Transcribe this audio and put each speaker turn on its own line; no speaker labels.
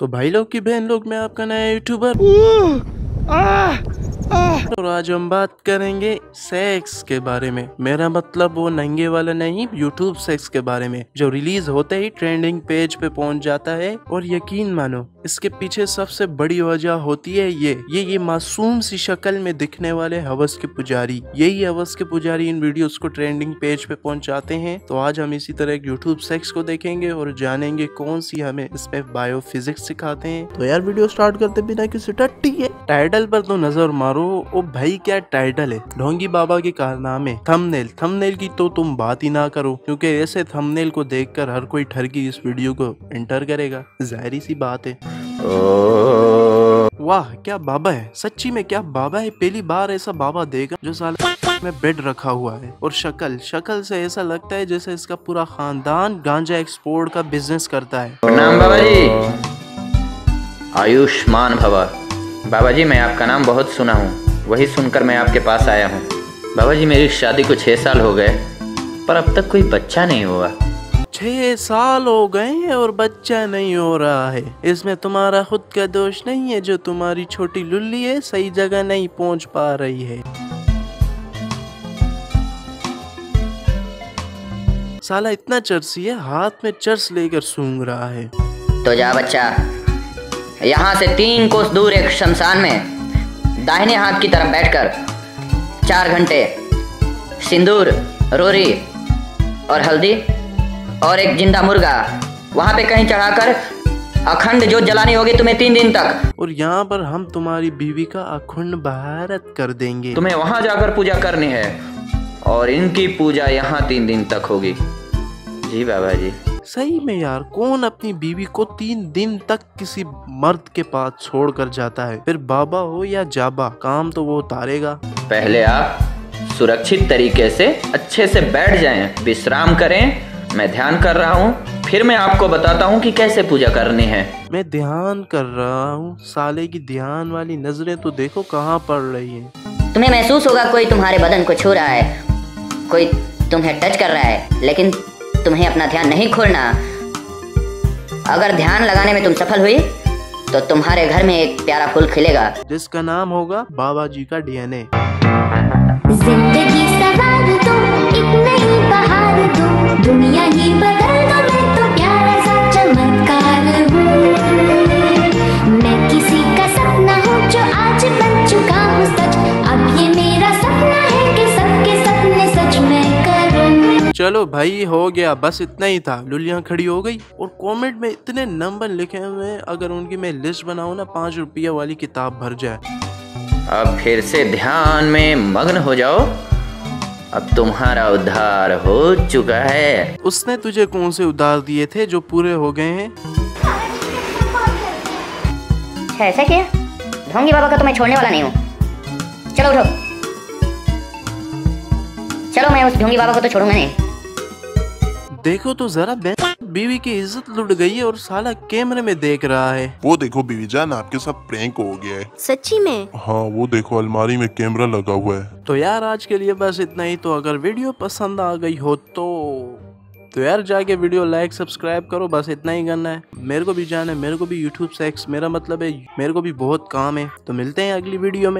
तो भाई लोग की बहन लोग मैं आपका नया यूट्यूबर और आज हम बात करेंगे सेक्स के बारे में। मेरा मतलब वो नंगे वाला नहीं यूट्यूब सेक्स के बारे में, जो रिलीज़ होते ही ट्रेंडिंग पेज पे पहुँच जाता है। और यकीन मानो, इसके पीछे सबसे बड़ी वजह होती है ये ये ये मासूम सी शक्ल में दिखने वाले हवस के पुजारी। यही हवस के पुजारी इन वीडियोस को ट्रेंडिंग पेज पे पहुंचाते हैं। तो आज हम इसी तरह यूट्यूब सेक्स को देखेंगे और जानेंगे कौन सी हमें इसमें बायोफिजिक्स सिखाते हैं। तो यार वीडियो स्टार्ट करते बिना किसी टट्टी है टाइटल पर तो नज़र मारो। ओ भाई क्या टाइटल है? ढोंगी बाबा के कारनामे थंबनेल थंबनेल की तो तुम बात ही ना करो, क्योंकि ऐसे थंबनेल को देखकर हर कोई ठरकी इस वीडियो को एंटर करेगा। ज़ाहिर सी बात है। वाह, क्या बाबा है? सच्ची में क्या बाबा है? पहली बार ऐसा बाबा देखा जो साल में बेड रखा हुआ है। और शक्ल शक्ल से ऐसा लगता है जैसे इसका पूरा खानदान गांजा एक्सपोर्ट का बिज़नेस करता है।
आयुष्मान भवा। बाबा जी मैं आपका नाम बहुत सुना हूँ। वही सुनकर मैं आपके पास आया हूँ। बाबा जी मेरी शादी को छः साल हो गए पर अब तक कोई बच्चा नहीं हुआ।
छह साल हो गए हैं और बच्चा नहीं हो रहा है। इसमें तुम्हारा खुद का दोष नहीं है जो तुम्हारी छोटी लुल्ली है सही जगह नहीं पहुँच पा रही है। साला इतना चर्सी है हाथ में चर्स लेकर सूंघ रहा है।
तो जा बच्चा यहाँ से तीन कोस दूर एक शमशान में दाहिने हाथ की तरफ़ बैठकर चार घंटे सिंदूर रोरी और हल्दी और एक ज़िंदा मुर्गा वहाँ पे कहीं चढ़ाकर अखंड जो जलानी होगी तुम्हें तीन दिन तक।
और यहाँ पर हम तुम्हारी बीवी का अखंड भारत कर देंगे।
तुम्हें वहाँ जाकर पूजा करनी है और इनकी पूजा यहाँ तीन दिन तक होगी। जी बाबा जी।
सही में यार कौन अपनी बीवी को तीन दिन तक किसी मर्द के पास छोड़कर जाता है? फिर बाबा हो या जाबा काम तो वो उतारेगा।
पहले आप सुरक्षित तरीके से अच्छे से बैठ जाएँ, विश्राम करें। मैं ध्यान कर रहा हूँ। फिर मैं आपको बताता हूँ कि कैसे पूजा करनी है।
मैं ध्यान कर रहा हूँ। साले की ध्यान वाली नज़रें तो देखो कहाँ पड़ रही है।
तुम्हें महसूस होगा कोई तुम्हारे बदन को छू रहा है कोई तुम्हें टच कर रहा है लेकिन तुम्हें अपना ध्यान नहीं खोलना। अगर ध्यान लगाने में तुम सफल हुई तो तुम्हारे घर में एक प्यारा फूल खिलेगा।
जिसका नाम होगा बाबा जी का डीएनए।
ज़िंदगी
चलो भाई हो गया बस इतना ही था। लुलियाँ खड़ी हो गई और कमेंट में इतने नंबर लिखे हुए हैं अगर उनकी मैं लिस्ट बनाऊँ ना पाँच रुपया वाली किताब भर जाए।
अब फिर से ध्यान में मग्न हो जाओ। अब तुम्हारा उद्धार हो चुका है।
उसने तुझे कौन से उधार दिए थे जो पूरे हो गए हैं?
ऐसा क्या? ढोंगी बाबा का तो मैं छोड़ने वाला नहीं हूँ। चलो उठो। चलो मैं उस ढोंगी बाबा को तो छोड़ूँगा नहीं।
देखो तो जरा बीवी की इज़्ज़त लुट गई है और साला कैमरे में देख रहा है।
वो देखो बीवी जान आपके साथ प्रैंक हो गया है।
सच्ची में?
हाँ वो देखो अलमारी में कैमरा लगा हुआ है।
तो यार आज के लिए बस इतना ही। तो अगर वीडियो पसंद आ गई हो तो तो यार जाके वीडियो लाइक सब्सक्राइब करो। बस इतना ही करना है। मेरे को भी जाना है। मेरे को भी यूट्यूब सेक्स मेरा मतलब है मेरे को भी बहुत काम है। तो मिलते हैं अगली वीडियो में।